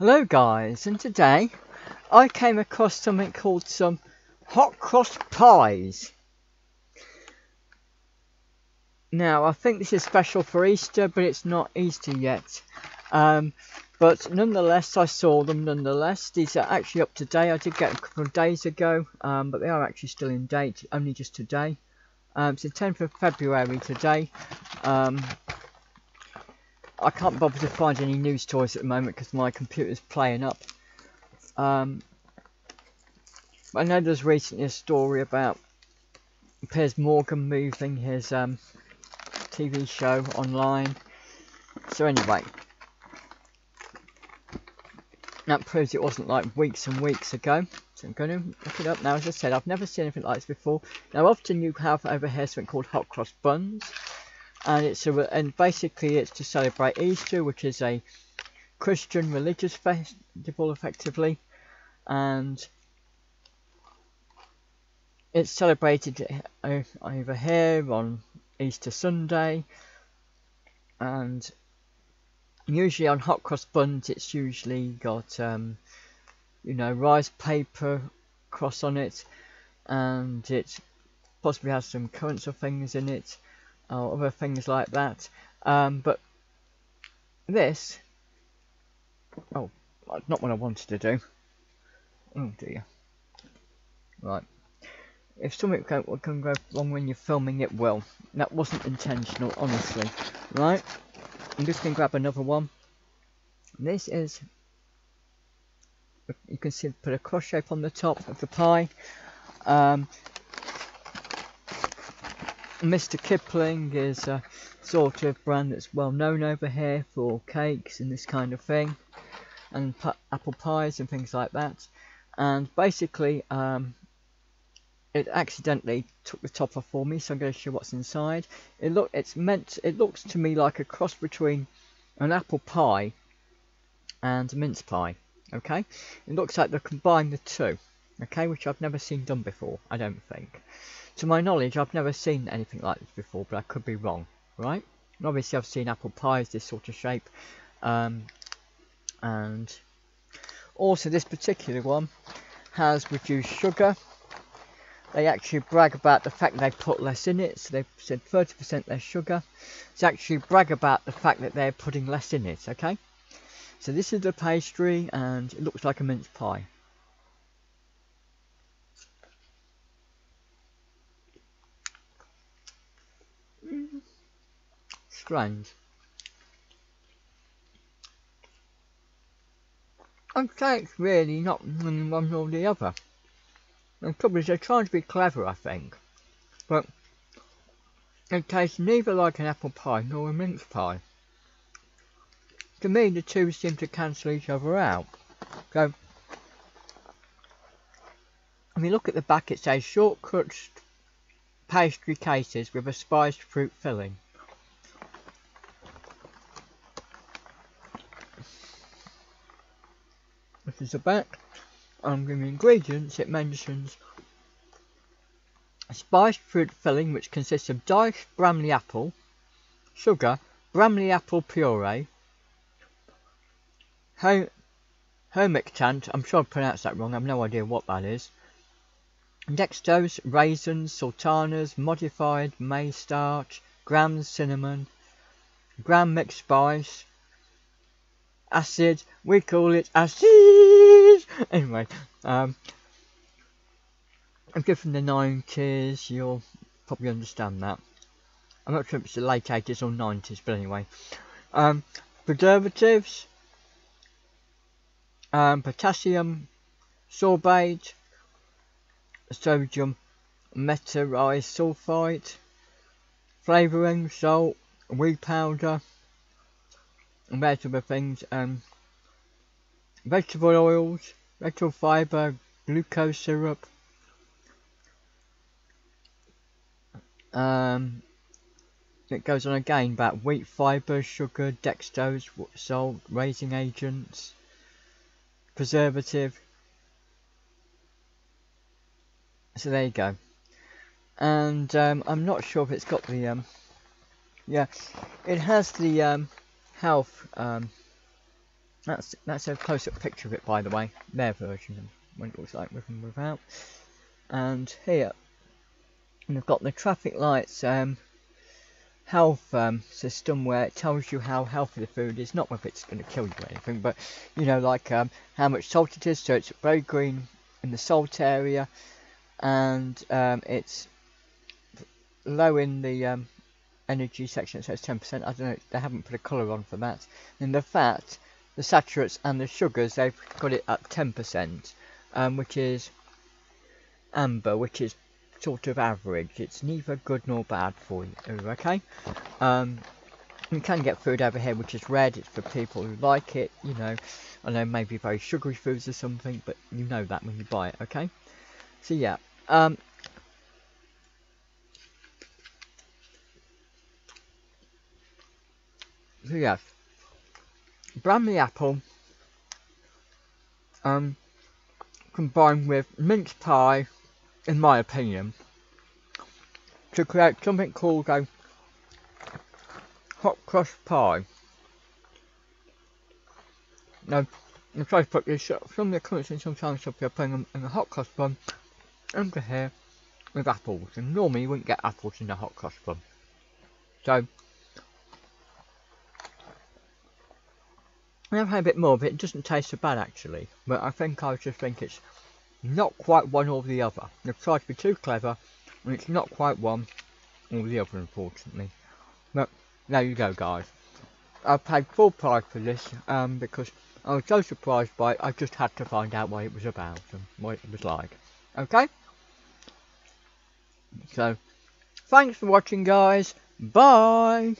Hello guys, and today I came across something called some hot cross pies. Now I think this is special for Easter, but it's not Easter yet. Um, but nonetheless, I saw them nonetheless. These are actually up to date. I did get a couple of days ago, um, but they are actually still in date, only just today. Um, it's the 10th of February today. Um, I can't bother to find any news stories at the moment because my computer's playing up. Um, I know there's recently a story about Piers Morgan moving his um, TV show online. So anyway, that proves it wasn't like weeks and weeks ago. So I'm going to look it up now. As I said, I've never seen anything like this before. Now often you have over here something called hot cross buns and it's a, and basically it's to celebrate Easter, which is a Christian religious festival, effectively, and it's celebrated over here on Easter Sunday, and usually on hot cross buns it's usually got um, you know rice paper cross on it, and it possibly has some currants or things in it or other things like that. Um, but this, oh, not what I wanted to do. Oh dear. Right. If something can, can go wrong when you're filming it, well, that wasn't intentional, honestly. Right. I'm just going to grab another one. This is, you can see, put a cross shape on the top of the pie. Um, Mr. Kipling is a sort of brand that's well known over here for cakes and this kind of thing, and apple pies and things like that. And basically, um, it accidentally took the top off for me, so I'm going to show you what's inside. It look, it's meant, it looks to me like a cross between an apple pie and a mince pie. Okay, it looks like they combined the two. Okay, which I've never seen done before. I don't think. To my knowledge, I've never seen anything like this before, but I could be wrong, right? And obviously, I've seen apple pies this sort of shape, um, and also this particular one has reduced sugar. They actually brag about the fact they put less in it, so they've said 30% less sugar. To actually brag about the fact that they're putting less in it, okay? So this is the pastry, and it looks like a mince pie. Strange. I'd say it's really not one or the other. The trouble is they're trying to be clever, I think. But it tastes neither like an apple pie nor a mince pie. To me, the two seem to cancel each other out. So, if you look at the back, it says shortcrust pastry cases with a spiced fruit filling. The back. And in the ingredients it mentions a spiced fruit filling which consists of diced Bramley apple, sugar, Bramley apple puree, ho hermictant, I'm sure I pronounced that wrong, I have no idea what that is, dextrose, raisins, sultanas, modified maize starch, grams cinnamon, gram mixed spice, acid. We call it acid. Anyway, um, you're from the 90s, you'll probably understand that. I'm not sure if it's the late 80s or 90s, but anyway. Um, preservatives, um, potassium sorbate, sodium metabisulfite, flavouring, salt, wheat powder, and vegetable things, um, vegetable oils, vegetable fibre, glucose syrup, um, it goes on again about wheat fibre, sugar, dextrose, salt, raising agents, preservative. So there you go. And um, I'm not sure if it's got the, um, yeah, it has the um, health um, That's that's a close-up picture of it, by the way. Their version of what it looks like with and without. And here, we've got the traffic lights um, health um, system where it tells you how healthy the food is, not whether it's going to kill you or anything, but you know, like um, how much salt it is. So it's very green in the salt area, and um, it's low in the um, energy section. It says 10%. I don't know. They haven't put a colour on for that. And the fat the saturates and the sugars, they've got it at 10%, um, which is amber, which is sort of average. It's neither good nor bad for you, okay? Um, you can get food over here which is red, it's for people who like it, you know, I know maybe very sugary foods or something, but you know that when you buy it, okay? So yeah, um, so yes, Bramley apple um, combined with mince pie, in my opinion, to create something called a hot cross pie. Now, I try to put this some of the in sometimes if you're putting them in a hot cross bun over here with apples, and normally you wouldn't get apples in a hot cross bun. So, I've had a bit more of it. It doesn't taste so bad actually, but I think I just think it's not quite one or the other. They've tried to be too clever, and it's not quite one or the other, unfortunately. But there you go, guys. I paid full price for this um, because I was so surprised by it. I just had to find out what it was about and what it was like. Okay. So, thanks for watching, guys. Bye.